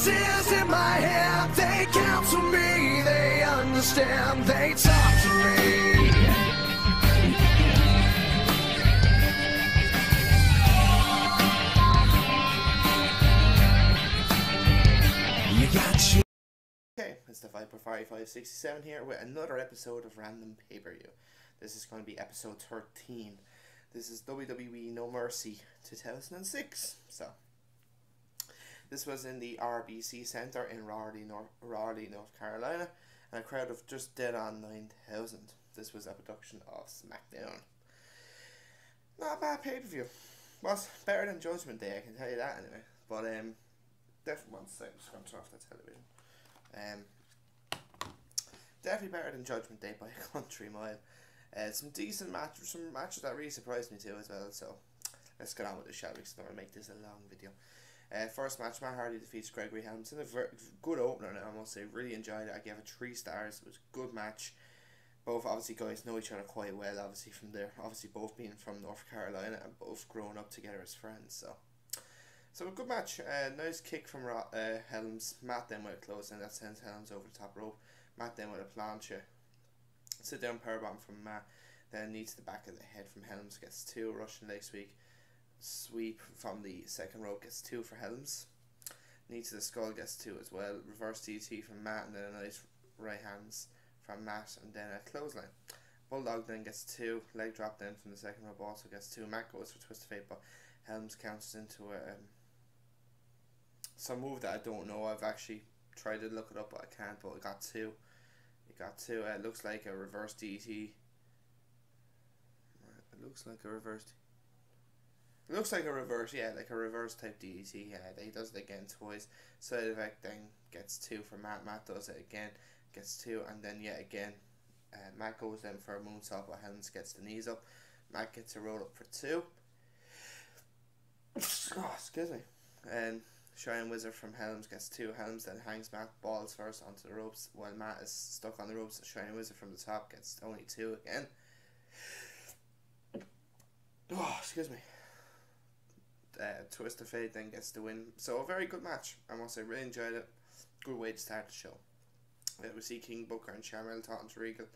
voices in my head, they counsel me, they understand, they talk to me. You got you. Okay, it's the Viper 5567 here with another episode of Random Pay Per View. This is going to be episode 13. This is WWE No Mercy 2006. So, this was in the RBC Centre in Raleigh, North, Raleigh, North Carolina, and a crowd of just dead on 9,000. This was a production of SmackDown. Not a bad pay per view. Was better than Judgment Day, I can tell you that anyway. But, um, definitely one second, just going to off the television. Um, definitely better than Judgment Day by a country mile. Uh, some decent matches, some matches that really surprised me too as well. So let's get on with the show we? 'cause I'm gonna make this a long video. Uh, first match, Matt Hardy defeats Gregory Helms in a very good opener. I must say, really enjoyed it. I gave it three stars. It was a good match. Both obviously guys know each other quite well. Obviously from there, obviously both being from North Carolina and both growing up together as friends. So. So a good match. Uh, nice kick from Ro- uh, Helms. Matt then a close and that sends Helms over the top rope. Matt then with a plancha. Sit down powerbomb from Matt. Then knee to the back of the head from Helms gets two. Russian leg sweep. Sweep from the second rope gets two for Helms. Knee to the skull gets two as well. Reverse DT from Matt and then a nice right hands from Matt and then a clothesline. Bulldog then gets two. Leg drop then from the second rope also gets two. Matt goes for twist of fate but Helms counts into a um, some move that I don't know. I've actually tried to look it up, but I can't. But I got two. It got two. Uh, it looks like a reverse DT. It looks like a reverse. Looks like a reverse, yeah, like a reverse type DDT. Yeah, he does it again twice. Side effect then gets two for Matt. Matt does it again, gets two, and then yet again, uh, Matt goes in for a moonsault, but Helms gets the knees up. Matt gets a roll up for two. oh, excuse me. And Shining Wizard from Helms gets two. Helms then hangs Matt balls first onto the ropes while Matt is stuck on the ropes. Shining Wizard from the top gets only two again. Oh, excuse me. Uh, Twist of Fate then gets the win. So a very good match. I must say, really enjoyed it. Good way to start the show. Uh, we see King Booker and Sharmell talking to Regal.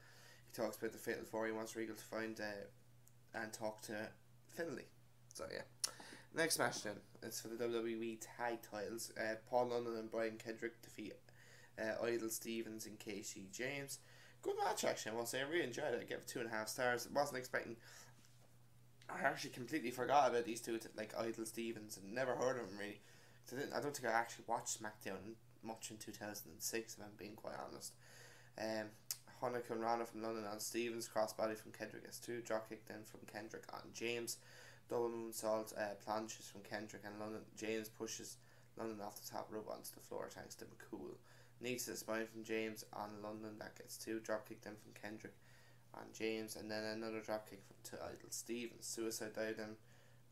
He talks about the Fatal Four. He wants Regal to find uh, and talk to Finlay. So yeah. Next match then is for the WWE Tag Titles. Uh, Paul London and Brian Kendrick defeat uh, Idol Stevens and KC James. Good match actually. I must say I really enjoyed it. I gave it two and a half stars. I wasn't expecting. I actually completely forgot about these two, like Idol Stevens, and never heard of them really. I, didn't, I don't think I actually watched SmackDown much in two thousand and six. If I'm being quite honest. Um, Honeck and Rana from London on Stevens. Crossbody from Kendrick gets two. Dropkick then from Kendrick on James double moonsault uh, planches from Kendrick and London. James pushes London off the top rope onto the floor thanks to McCool. Knee spine from James on London that gets two. Dropkick then from Kendrick on James and then another dropkick from to Idol Stevens. Suicide dive then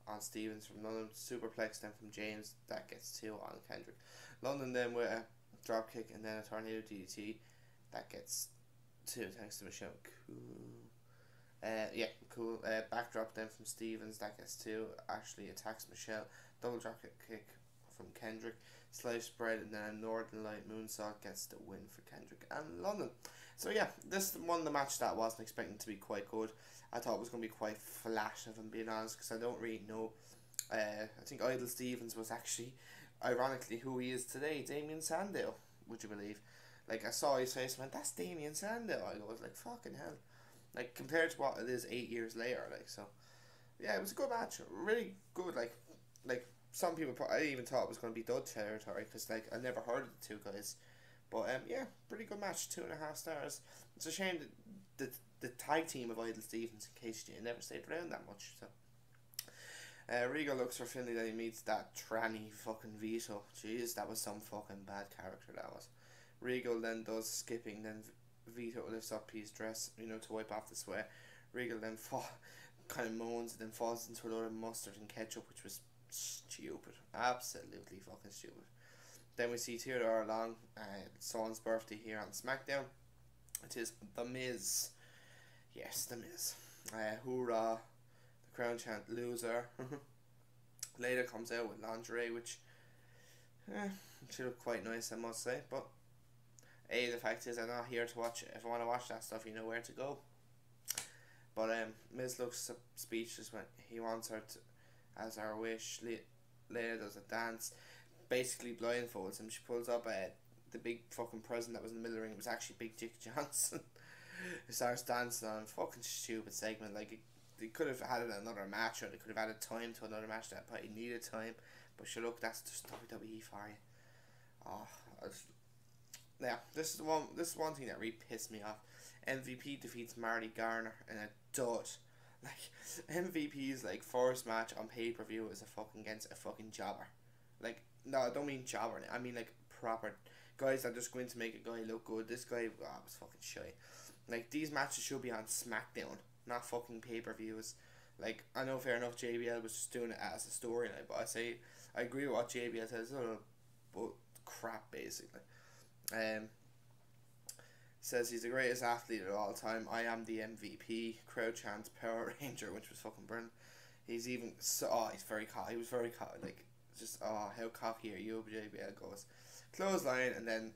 on Stevens from London. Superplex then from James that gets two on Kendrick. London then with a dropkick and then a tornado DDT that gets two thanks to Michelle Cool. Uh, yeah, cool. Uh, backdrop then from Stevens, that gets two. Ashley attacks Michelle. Double drop kick from Kendrick. Sliced Bread and then a Northern Light moonsault gets the win for Kendrick and London. So yeah, this won the match that I wasn't expecting to be quite good. I thought it was going to be quite flat, if I'm being honest, because I don't really know. Uh, I think Idol Stevens was actually, ironically, who he is today, Damien Sandow, would you believe? Like, I saw his face and went, that's Damien Sandow. I was like, fucking hell like compared to what it is eight years later like so yeah it was a good match really good like like some people I even thought it was going to be dud territory because like I never heard of the two guys but um yeah pretty good match two and a half stars it's a shame that the, the tag team of Idol Stevens and KCJ never stayed around that much so uh, Regal looks for Finlay then he meets that tranny fucking Vito jeez that was some fucking bad character that was Regal then does skipping then Vito lifts up his dress, you know, to wipe off the sweat. Regal then fall, kind of moans and then falls into a load of mustard and ketchup, which was stupid. Absolutely fucking stupid. Then we see Theodore Long, uh, Son's birthday here on SmackDown. It is The Miz. Yes, The Miz. Uh, hoorah. The crown chant loser. Layla comes out with lingerie, which Eh, she looked quite nice, I must say. But a the fact is, I'm not here to watch it. If I want to watch that stuff, you know where to go. But um, Miz looks speechless when he wants her to, as our wish. Layla does a dance, basically blindfolds him. She pulls up uh, the big fucking present that was in the middle of the ring. It was actually Big Dick Johnson. he starts dancing on fucking stupid segment. Like it, they could have had another match, or they could have added time to another match that probably needed time. But sure, look, that's just WWE for you. Oh, just, yeah, this is one. This is one thing that really pissed me off. MVP defeats Marty Garner in a dud. Like MVP's like first match on pay per view is a fucking against a fucking jobber. Like no, I don't mean jobber. I mean like proper guys that just going to make a guy look good. This guy oh, was fucking shy. Like these matches should be on SmackDown, not fucking pay per views. Like I know fair enough JBL was just doing it as a storyline, but I say I agree with what JBL says. Little but crap basically. Um says he's the greatest athlete of all time. I am the MVP. Crowd chants Power Ranger, which was fucking brilliant. He's even so oh, he's very cocky. He was very cocky. Like just oh how cocky are you? JBL goes clothesline and then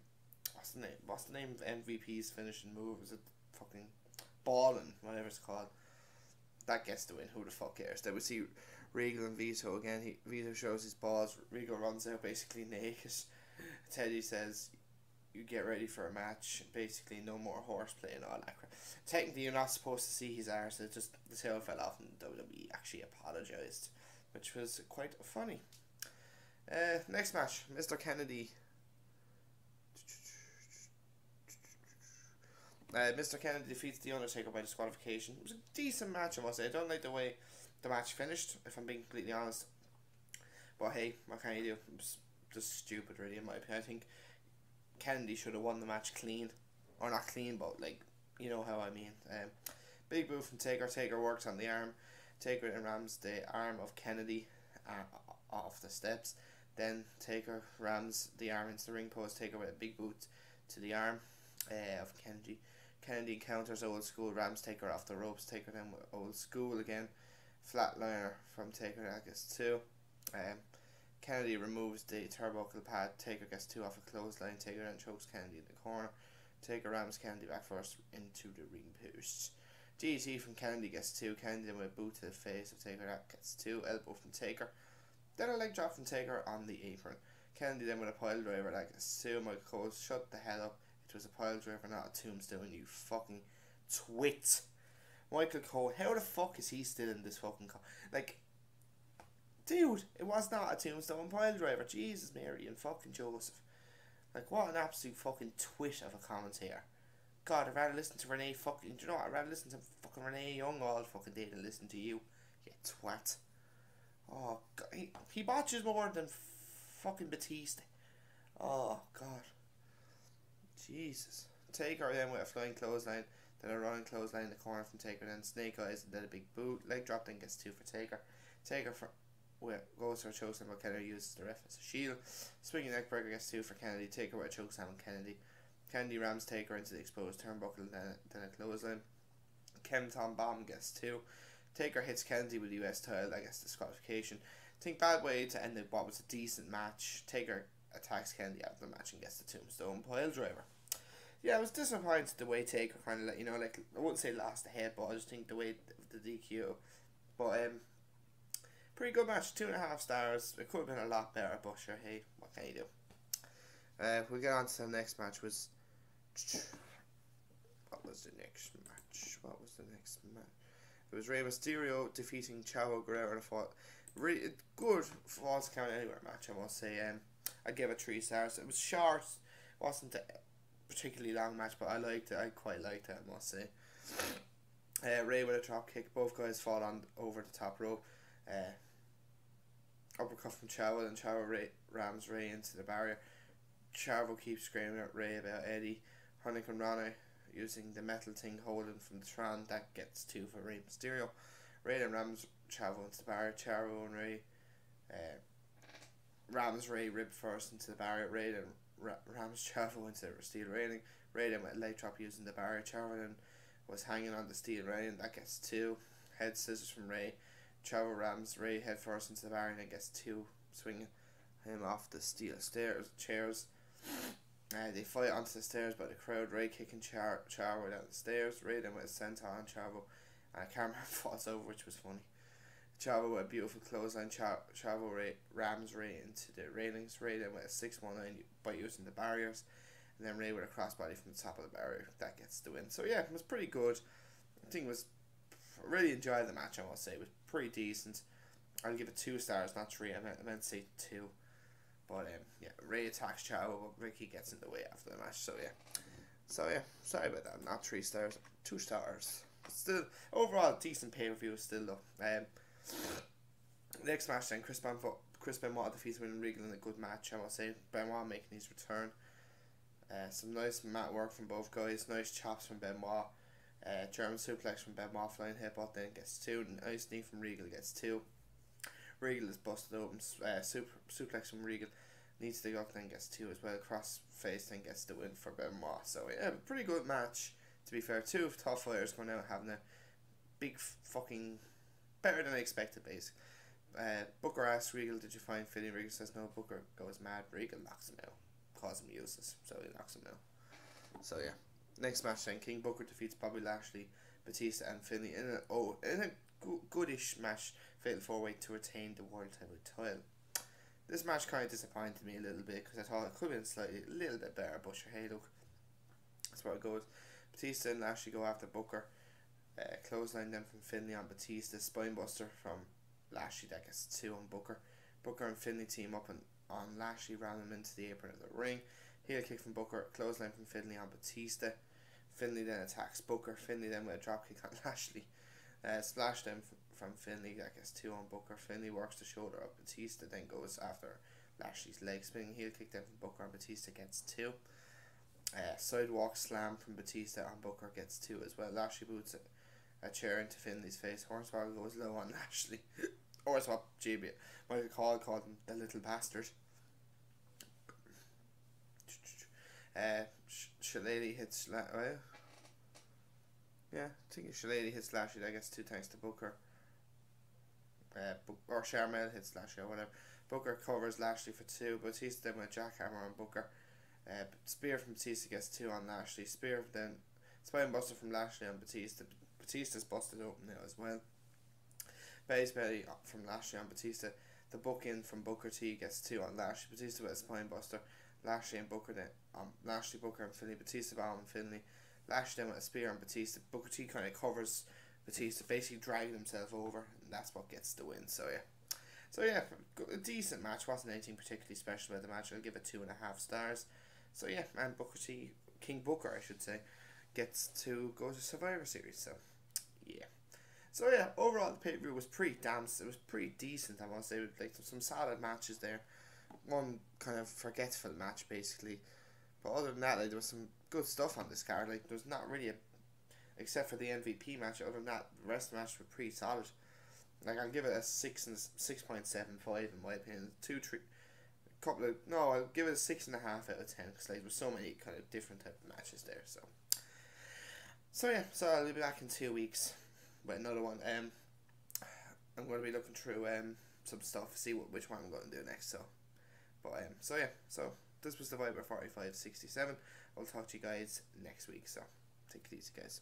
what's the name? What's the name of MVP's finishing move? Is it fucking balling? Whatever it's called. That gets the win. Who the fuck cares? Then we see Regal and Vito again. He Vito shows his balls. Regal runs out basically naked. Teddy says, "You get ready for a match." Basically, no more horseplay and all that crap. Technically, you're not supposed to see his arse. It just the tail fell off, and WWE actually apologized, which was quite funny. Uh, next match, Mr. Kennedy. Uh, Mr. Kennedy defeats The Undertaker by disqualification. It was a decent match, I must say. I don't like the way the match finished, if I'm being completely honest. But hey, what can you do? It was just stupid, really, in my opinion. I think Kennedy should have won the match clean. Or not clean, but, like, you know how I mean. Um, big move from Taker. Taker works on the arm. Taker and rams the arm of Kennedy uh, off the steps. Then Taker rams the arm into the ring post. Taker with a big boot to the arm uh, of Kennedy. Kennedy encounters old school. Rams Taker off the ropes. Taker then with old school again. Flatliner from Taker that gets two. Um, Kennedy removes the turnbuckle pad. Taker gets two off a clothesline. Taker then chokes Kennedy in the corner. Taker rams Kennedy back first into the ring post. DT from Kennedy gets two. Kennedy then with a boot to the face of Taker that gets two. Elbow from Taker. Then a leg drop from Taker on the apron. Kennedy then with a pile driver gets two. Michael Cole shut the hell up. It was a pile driver, not a tombstone, you fucking twit. Michael Cole, how the fuck is he still in this fucking co- like dude, it was not a tombstone pile driver. Jesus Mary and fucking Joseph. Like what an absolute fucking twit of a commentator. God, I'd rather listen to Renee fucking do you know what? I'd rather listen to fucking Renee Young all fucking day than listen to you. You twat. Oh god he, he botches more than fucking Batista. Oh god. Jesus. Taker then with a flying clothesline, then a running clothesline in the corner from Taker, then Snake Eyes, and then a big boot. Leg drop then gets two for Taker. Taker for with goes for a chokeslam, but Kennedy uses the ref as a shield. Swinging neckbreaker gets two for Kennedy. Taker with a chokeslam on Kennedy. Kennedy rams Taker into the exposed turnbuckle, then then a clothesline. Kenton Bomb gets two. Taker hits Kennedy with the US title, I guess disqualification. think bad way to end what was a decent match. Taker attacks Kennedy after the match and gets the tombstone pile driver yeah, I was disappointed the way Taker kind of let you know, like I wouldn't say lost the head, but I just think the way the DQ, but um, pretty good match, two and a half stars. It could have been a lot better, but sure, hey, what can you do? Uh, we get on to the next match. Was what was the next match? What was the next match? It was Rey Mysterio defeating Chavo Guerrero in a fought. Really good falls count anywhere match. I must say. Um, I gave it three stars. It was short, wasn't it? particularly long match, but I liked it. I quite liked it, I must say. Uh, Rey with a drop kick. Both guys fall on over the top rope. Uh, uppercut from Chavo, and Chavo Rey, rams Rey into the barrier. Chavo keeps screaming at Rey about Eddie. Hurricane Rana using the metal thing holding from the Tron. That gets two for Rey Mysterio. Rey then rams Chavo into the barrier. Chavo and Rey uh, rams Rey rib first into the barrier. Rey then Rams travel into the steel railing. Raiden with a leg drop using the barrier. Chavo was hanging on the steel railing. That gets two. Head scissors from Rey. Chavo rams Rey head first into the barrier and gets two. Swinging him off the steel stairs chairs. Uh, they fight onto the stairs by the crowd. Rey kicking Char Chavo down the stairs. Rey then with a senton on Chavo, and a camera falls over, which was funny. Chavo with a beautiful clothesline. Chavo, Chavo Rey rams Rey into the railings. Rey then with a six one nine by using the barriers, and then Rey with a crossbody from the top of the barrier that gets the win. So yeah, it was pretty good. I think it was really enjoyed the match. I must say it was pretty decent. I'll give it two stars, not three. I meant, I meant to say two. But um, yeah, Rey attacks Chavo, but Vickie gets in the way after the match. So yeah, so yeah, sorry about that. Not three stars, two stars. Still, overall decent pay per view. Still though. Um, next match then, Chris Benoit, Chris Benoit defeats William Regal in a good match. I must say, Benoit making his return. Uh, some nice mat work from both guys. Nice chops from Benoit. Uh, German suplex from Benoit flying headbutt then gets two. Nice knee from Regal gets two. Regal is busted open. Uh, super, suplex from Regal needs to go up then gets two as well. Cross face then gets the win for Benoit. So yeah, pretty good match. To be fair, two tough fighters going out having a big fucking better than I expected basically. Uh, Booker asks Regal, "Did you find Philly?" Regal says, "No." Booker goes mad. Regal knocks him out, calls him useless, so he knocks him out. So yeah, next match then King Booker defeats Bobby Lashley, Batista, and Finlay in a oh in a goodish match, fatal four way to retain the world title. This match kind of disappointed me a little bit because I thought it could have been slightly a little bit better, but sure, hey look, that's where it goes. Batista and Lashley go after Booker. Uh, clothesline then from Finlay on Batista, spinebuster from Lashley that gets two on Booker. Booker and Finlay team up on, on Lashley, ram him into the apron of the ring. Heel kick from Booker, clothesline from Finlay on Batista. Finlay then attacks Booker. Finlay then with a dropkick on Lashley. Uh, splash then from, Finlay that gets two on Booker. Finlay works the shoulder up Batista, then goes after Lashley's leg spinning heel kick then from Booker on Batista gets two. Uh, sidewalk slam from Batista on Booker gets two as well. Lashley boots a, a chair into Finlay's face. Hornswoggle goes low on Lashley. Hornswoggle, GB. Michael Cole called him the little bastard. Uh, Sh- Shillelagh hits La- well, yeah, I think Shillelagh hits Lashley. I guess two thanks to Booker. Uh, or Sharmell hits Lashley or whatever. Booker covers Lashley for two. Batista then with jackhammer on Booker. Uh, Spear from Batista gets two on Lashley. Spear then spine buster from Lashley on Batista. Batista's busted open now as well. Base belly from Lashley on Batista. The book in from Booker T gets two on Lashley. Batista with a spine buster. Lashley and Booker then um, Lashley Booker and Finlay. Batista bomb and Finlay. Lashley then with a spear on Batista. Booker T kind of covers Batista, basically dragging himself over, and that's what gets the win. So yeah. So yeah, a decent match. wasn't anything particularly special about the match. I'll give it two and a half stars. So yeah, and Booker T, King Booker, I should say, gets to go to Survivor Series. So yeah. So yeah, overall the pay per view was pretty damn. It was pretty decent. I to say with like some solid matches there. One kind of forgetful match basically, but other than that, like there was some good stuff on this card. Like there's not really a, except for the MVP match. Other than that, the rest of the match were pretty solid. Like I'll give it a six and six point seven five in my opinion. Two, three, a couple of no, I'll give it a six and a half out of ten because like there's so many kind of different type of matches there. So, so yeah, so I'll be back in two weeks with another one. Um, I'm going to be looking through um some stuff, to see what which one I'm going to do next. So, but um, so yeah, so this was the Viper forty five sixty seven. I'll talk to you guys next week. So, take it easy, guys.